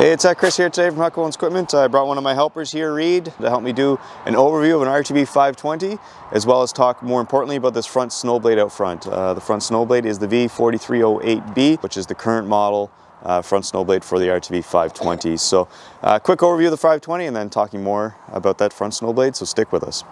Hey, it's uh, Chris here today from Huck Equipment. I brought one of my helpers here, Reed, to help me do an overview of an RTV 520, as well as talk more importantly about this front snowblade out front. Uh, the front snowblade is the V4308B, which is the current model uh, front snowblade for the RTV 520. So, uh, quick overview of the 520 and then talking more about that front snowblade, so stick with us.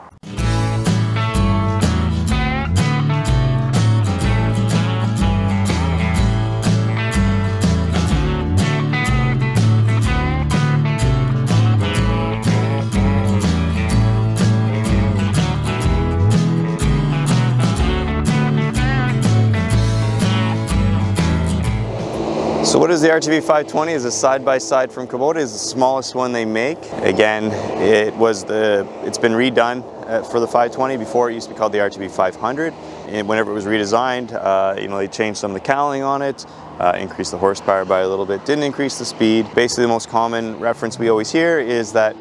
So what is the RTV 520? Is a side-by-side -side from Kubota. It's the smallest one they make. Again, it was the, it's been redone uh, for the 520. Before it used to be called the RTV 500. And whenever it was redesigned, uh, you know, they changed some of the cowling on it, uh, increased the horsepower by a little bit, didn't increase the speed. Basically the most common reference we always hear is that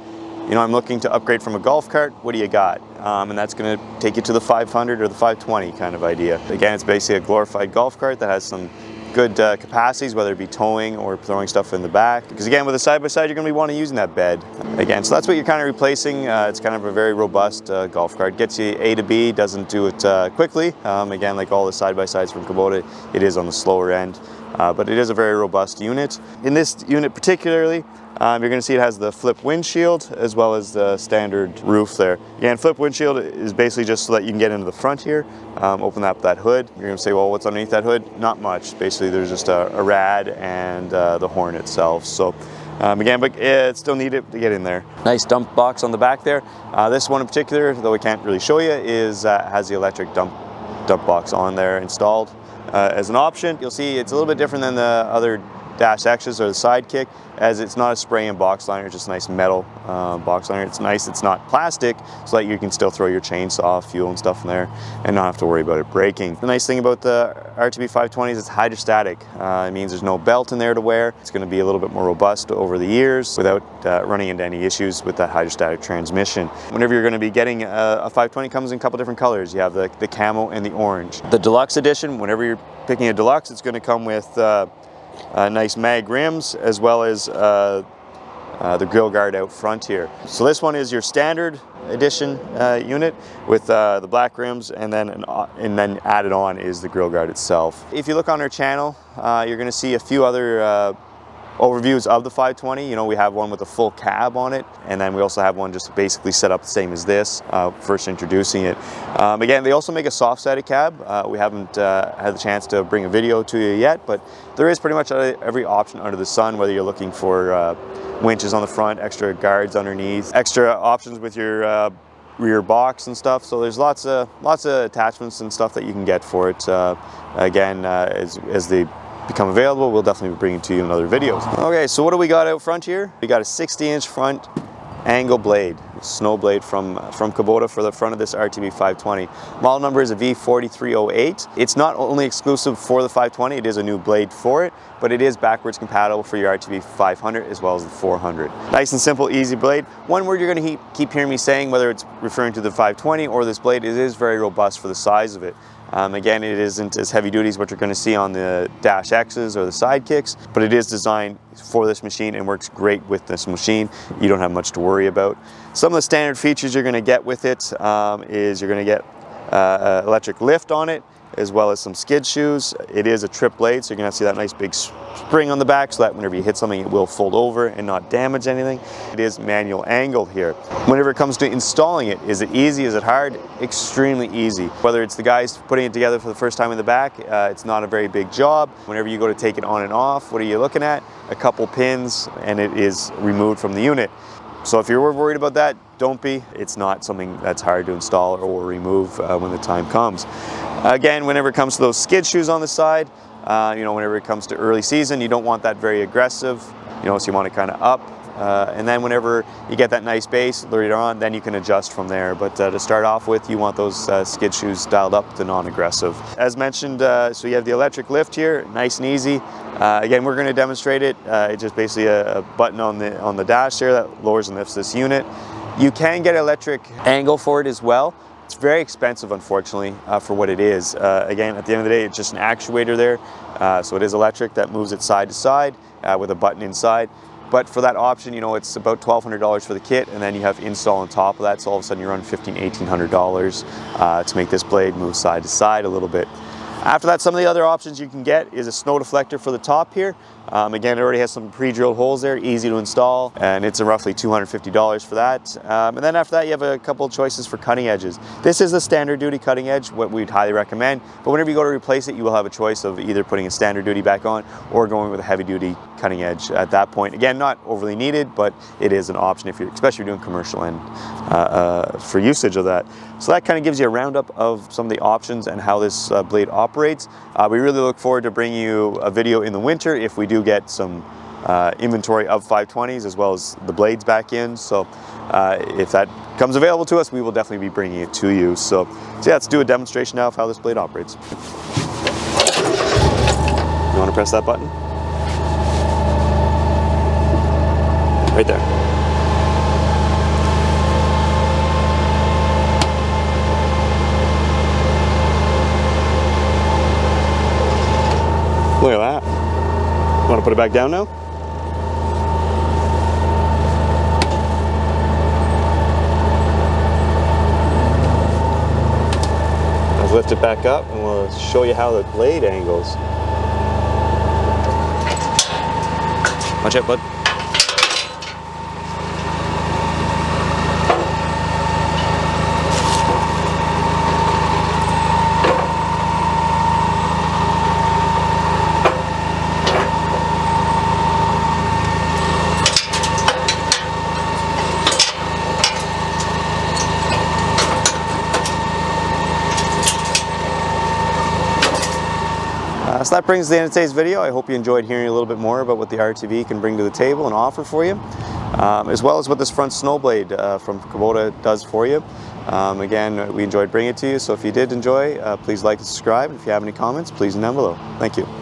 you know, I'm looking to upgrade from a golf cart, what do you got? Um, and that's gonna take you to the 500 or the 520 kind of idea. Again, it's basically a glorified golf cart that has some good uh, capacities, whether it be towing or throwing stuff in the back. Because again, with a side-by-side, -side, you're gonna be wanting using that bed. Again, so that's what you're kind of replacing. Uh, it's kind of a very robust uh, golf cart. Gets you A to B, doesn't do it uh, quickly. Um, again, like all the side-by-sides from Kubota, it is on the slower end. Uh, but it is a very robust unit. In this unit particularly, um, you're going to see it has the flip windshield as well as the standard roof there. Again, flip windshield is basically just so that you can get into the front here, um, open up that hood. You're going to say, well, what's underneath that hood? Not much. Basically, there's just a, a rad and uh, the horn itself. So um, again, but it still needed to get in there. Nice dump box on the back there. Uh, this one in particular, though we can't really show you, is uh, has the electric dump dump box on there installed. Uh, as an option, you'll see it's a little bit different than the other Dash X's or the Sidekick as it's not a spray and box liner, it's just nice metal uh, box liner. It's nice it's not plastic so that you can still throw your chainsaw, fuel and stuff in there and not have to worry about it breaking. The nice thing about the RTV 520 is it's hydrostatic. Uh, it means there's no belt in there to wear. It's going to be a little bit more robust over the years without uh, running into any issues with that hydrostatic transmission. Whenever you're going to be getting a, a 520 comes in a couple different colors. You have the, the camo and the orange. The deluxe edition, whenever you're picking a deluxe, it's going to come with uh, nice mag rims as well as uh, uh, the grill guard out front here. So this one is your standard edition uh, unit with uh, the black rims and then an, uh, and then added on is the grill guard itself. If you look on our channel, you're going to see a few other overviews of the 520. You know, we have one with a full cab on it, and then we also have one just basically set up the same as this, uh, first introducing it. Um, again, they also make a soft-sided cab. Uh, we haven't uh, had the chance to bring a video to you yet, but there is pretty much every option under the sun, whether you're looking for uh, winches on the front, extra guards underneath, extra options with your uh, rear box and stuff. So there's lots of lots of attachments and stuff that you can get for it. Uh, again, as, as the become available, we'll definitely be bringing to you in other videos. Okay, so what do we got out front here? We got a 60 inch front angle blade, snow blade from, from Kubota for the front of this RTV 520. Model number is a V4308. It's not only exclusive for the 520, it is a new blade for it, but it is backwards compatible for your RTV 500 as well as the 400. Nice and simple, easy blade. One word you're gonna keep hearing me saying, whether it's referring to the 520 or this blade, it is very robust for the size of it. Um, again, it isn't as heavy duty as what you're going to see on the Dash X's or the Sidekicks, but it is designed for this machine and works great with this machine. You don't have much to worry about. Some of the standard features you're going to get with it um, is you're going to get uh, electric lift on it as well as some skid shoes. It is a trip blade, so you're gonna see that nice big spring on the back so that whenever you hit something, it will fold over and not damage anything. It is manual angled here. Whenever it comes to installing it, is it easy, is it hard? Extremely easy. Whether it's the guys putting it together for the first time in the back, uh, it's not a very big job. Whenever you go to take it on and off, what are you looking at? A couple pins and it is removed from the unit. So if you're worried about that, don't be. It's not something that's hard to install or remove uh, when the time comes. Again, whenever it comes to those skid shoes on the side, uh, you know, whenever it comes to early season, you don't want that very aggressive, you know, so you want it kind of up. Uh, and then whenever you get that nice base later on, then you can adjust from there. But uh, to start off with, you want those uh, skid shoes dialed up to non-aggressive. As mentioned, uh, so you have the electric lift here, nice and easy. Uh, again, we're going to demonstrate it. Uh, it's just basically a, a, button on the on the dash here that lowers and lifts this unit. You can get electric angle for it as well. It's very expensive, unfortunately, uh, for what it is. Uh, again, at the end of the day, it's just an actuator there. Uh, so it is electric that moves it side to side uh, with a button inside. But for that option, you know, it's about $1,200 for the kit, and then you have install on top of that. So all of a sudden you're on $1,500, $1,800 uh, to make this blade move side to side a little bit. After that, some of the other options you can get is a snow deflector for the top here. Um, again, it already has some pre-drilled holes there, easy to install, and it's roughly $250 for that. Um, and then after that, you have a couple of choices for cutting edges. This is a standard duty cutting edge, what we'd highly recommend, but whenever you go to replace it, you will have a choice of either putting a standard duty back on or going with a heavy duty cutting edge at that point. Again, not overly needed, but it is an option if you're, especially if you're doing commercial and uh, uh, for usage of that. So that kind of gives you a roundup of some of the options and how this uh, blade operates. Uh, we really look forward to bringing you a video in the winter if we do get some uh, inventory of 520s as well as the blades back in. So uh, if that comes available to us, we will definitely be bringing it to you. So, so yeah, let's do a demonstration now of how this blade operates. You want to press that button? Right there. Look at that. Want to put it back down now? Let's lift it back up and we'll show you how the blade angles. Watch out, bud. So that brings the end of today's video. I hope you enjoyed hearing a little bit more about what the RTV can bring to the table and offer for you, um, as well as what this front snow blade uh, from Kubota does for you. Um, again, we enjoyed bringing it to you, so if you did enjoy, uh, please like and subscribe. If you have any comments, please in down below. Thank you.